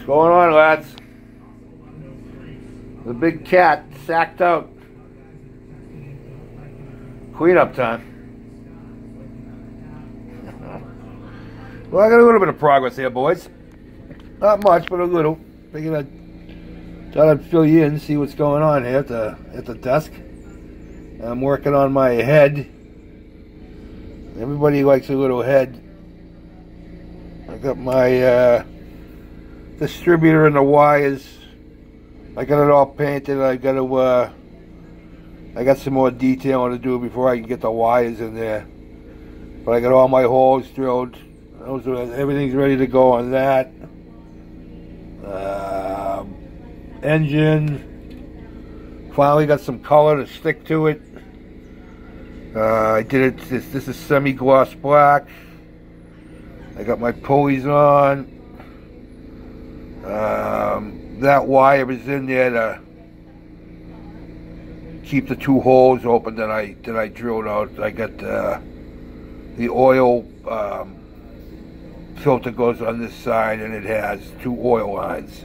What's going on, lads? The big cat sacked out. Cleanup time. well, I got a little bit of progress here, boys. Not much, but a little. Thinking I'd thought I'd fill you in, see what's going on here at the at the desk. I'm working on my head. Everybody likes a little head. I got my uh, distributor and the wires. I got it all painted. I got to. Uh, I got some more detailing to do before I can get the wires in there. But I got all my holes drilled. Those are, everything's ready to go on that. Uh, engine. Finally got some color to stick to it. Uh, I did it. This, this is semi-gloss black. I got my pulleys on. Um, that wire is in there to keep the two holes open that I that I drilled out. I got uh, the oil um, filter goes on this side, and it has two oil lines.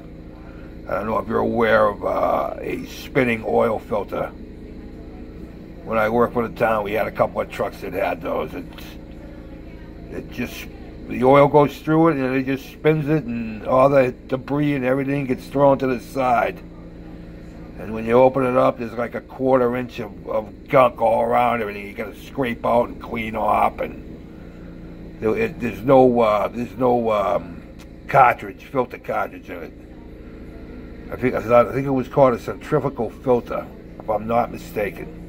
I don't know if you're aware of uh, a spinning oil filter. When I worked for the town, we had a couple of trucks that had those. It, it just the oil goes through it and it just spins it and all the debris and everything gets thrown to the side. And when you open it up, there's like a quarter inch of, of gunk all around everything. You got to scrape out and clean off, and there, it, there's no uh, there's no um, cartridge, filter cartridge in it. I think I think it was called a centrifugal filter, if I'm not mistaken.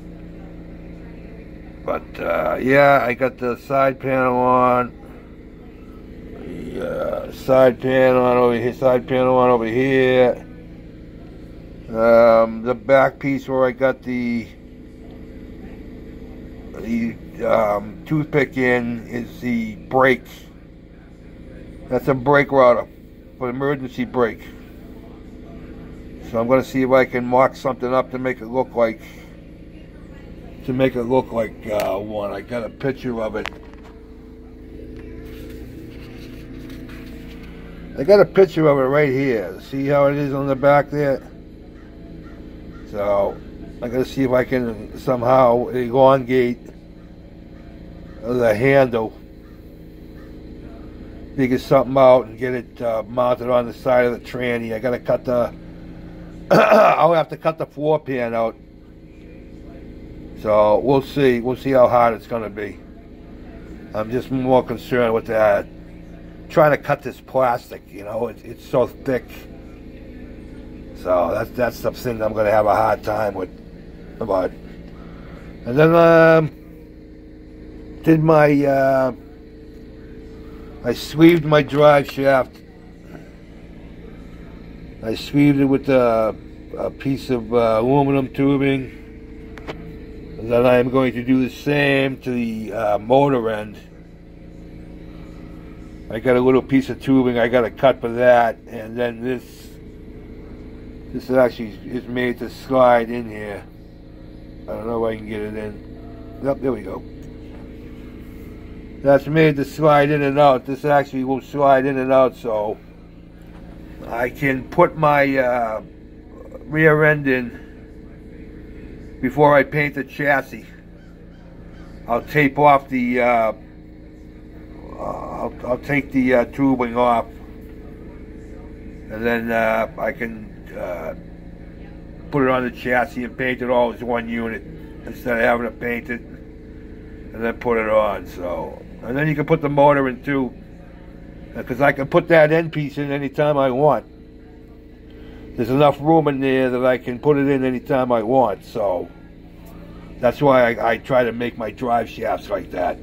But uh, yeah, I got the side panel on side panel on over here, side panel on over here. Um, the back piece where I got the the um, toothpick in is the brake. That's a brake rotor for emergency brake. So I'm going to see if I can mark something up to make it look like to make it look like uh, one. I got a picture of it. I got a picture of it right here. See how it is on the back there? So, I'm to see if I can somehow elongate the handle. Figure something out and get it uh, mounted on the side of the tranny. I got to cut the... I'll have to cut the floor pan out. So, we'll see. We'll see how hard it's going to be. I'm just more concerned with that trying to cut this plastic. You know, it, it's so thick. So that's that's something I'm going to have a hard time with. About. And then um, did my uh, I sleeved my drive shaft. I sleeved it with a, a piece of uh, aluminum tubing. And then I am going to do the same to the uh, motor end. I got a little piece of tubing I got to cut for that, and then this this actually is made to slide in here. I don't know if I can get it in. Yep, there we go. That's made to slide in and out. This actually will slide in and out, so I can put my uh, rear end in before I paint the chassis. I'll tape off the uh, I'll, I'll take the uh, tubing off. And then uh, I can uh, put it on the chassis and paint it all as one unit instead of having to paint it and then put it on so. And then you can put the motor in too because I can put that end piece in anytime I want. There's enough room in there that I can put it in anytime I want so. That's why I, I try to make my drive shafts like that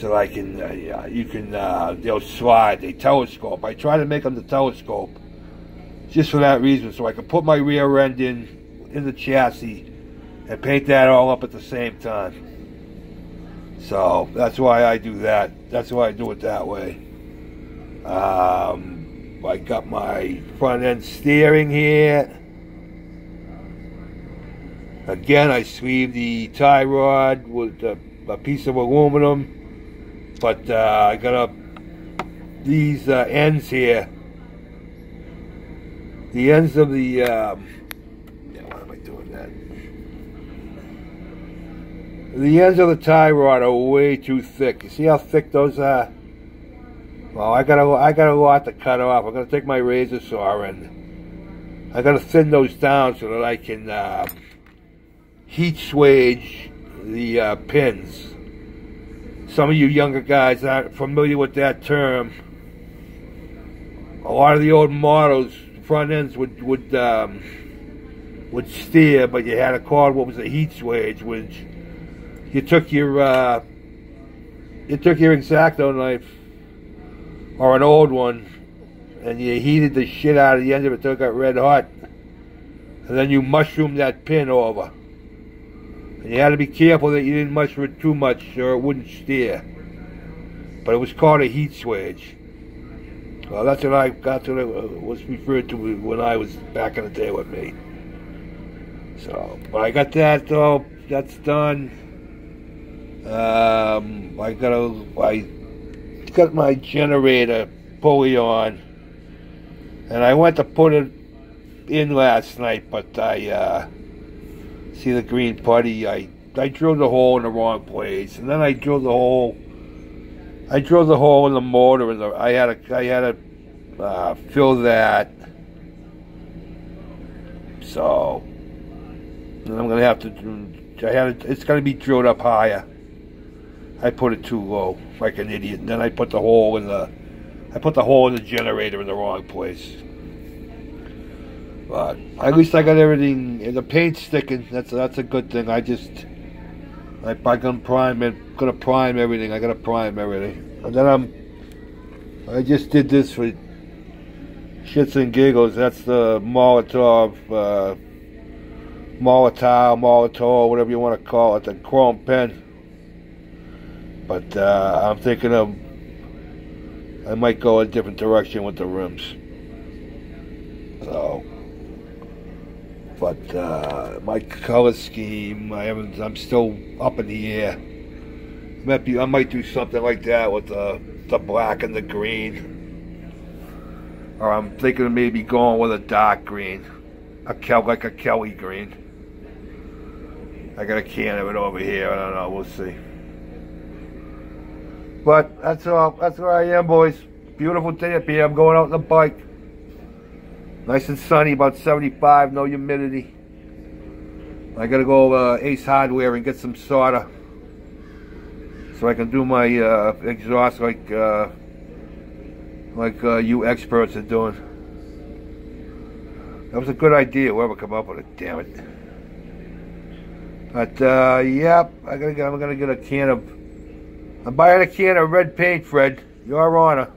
so I can, uh, you can, uh, they'll slide, they telescope. I try to make them the telescope just for that reason, so I can put my rear end in, in the chassis and paint that all up at the same time. So that's why I do that. That's why I do it that way. Um, I got my front end steering here. Again, I sleeve the tie rod with a, a piece of aluminum but uh, I got up these uh, ends here the ends of the, um, yeah, why am I doing that? The ends of the tie rod are way too thick. You see how thick those are? Well, I got a, I got a lot to cut off. I'm gonna take my razor saw and I gotta thin those down so that I can uh, heat swage the uh, pins. Some of you younger guys aren't familiar with that term. A lot of the old models, front ends would would um, would steer, but you had a call what was a heat swage, which you took your uh, you took your X-Acto knife or an old one, and you heated the shit out of the end of it till it got red hot, and then you mushroomed that pin over. And you had to be careful that you didn't mushroom it too much or it wouldn't steer. But it was called a heat swage. Well, that's what I got what it was referred to when I was back in the day with me. So, but I got that all, that's done. Um, I got a, I got my generator pulley on, and I went to put it in last night, but I, uh, see the green putty, I, I drilled the hole in the wrong place, and then I drilled the hole, I drilled the hole in the motor, and I had to, I had to uh, fill that, so, and I'm gonna have to, I had to, it's gonna be drilled up higher. I put it too low, like an idiot, and then I put the hole in the, I put the hole in the generator in the wrong place. But at least I got everything. The paint sticking. That's that's a good thing. I just I I gonna prime it. Gonna prime everything. I gotta prime everything. And then I'm. I just did this for shits and giggles. That's the Molotov, uh, Molotov, Molotov, whatever you want to call it, the chrome pen. But uh, I'm thinking of. I might go a different direction with the rims. So. But uh, my color scheme, I haven't. I'm still up in the air. Might be, I might do something like that with the the black and the green. Or I'm thinking of maybe going with a dark green, a Kel like a Kelly green. I got a can of it over here. I don't know. We'll see. But that's all. That's where I am, boys. Beautiful day up here. I'm going out on the bike. Nice and sunny, about 75, no humidity. I gotta go uh, Ace Hardware and get some solder so I can do my uh, exhaust like uh, like uh, you experts are doing. That was a good idea. Whoever come up with it, damn it. But uh, yep, I gotta get, I'm gonna get a can of. I'm buying a can of red paint, Fred. Your honor.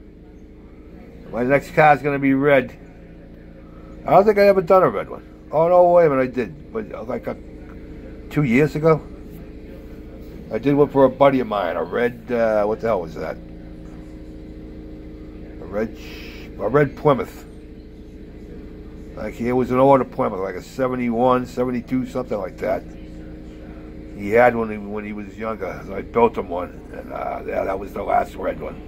My next car's gonna be red. I don't think I ever done a red one. Oh no, wait a minute, I did, but uh, like a, two years ago, I did one for a buddy of mine. A red, uh, what the hell was that? A red, a red Plymouth. Like it was an older Plymouth, like a 71, 72, something like that. He had one when he was younger, so I built him one, and uh, yeah, that was the last red one.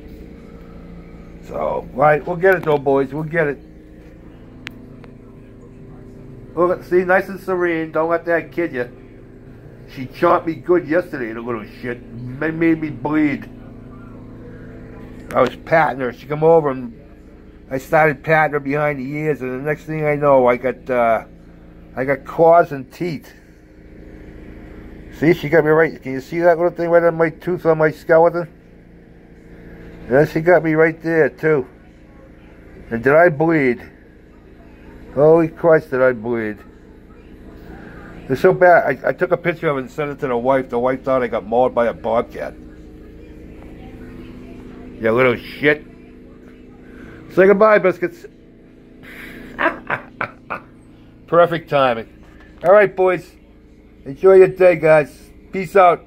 So, right, we'll get it though, boys. We'll get it. Look, see, nice and serene. Don't let that kid you. She chopped me good yesterday, the little shit. Made me bleed. I was patting her. She come over and I started patting her behind the ears, and the next thing I know, I got uh, I got claws and teeth. See, she got me right. Can you see that little thing right on my tooth on my skeleton? Yeah, she got me right there too. And did I bleed? Holy Christ, did I bleed. It's so bad. I, I took a picture of it and sent it to the wife. The wife thought I got mauled by a bobcat. You little shit. Say goodbye, biscuits. Perfect timing. All right, boys. Enjoy your day, guys. Peace out.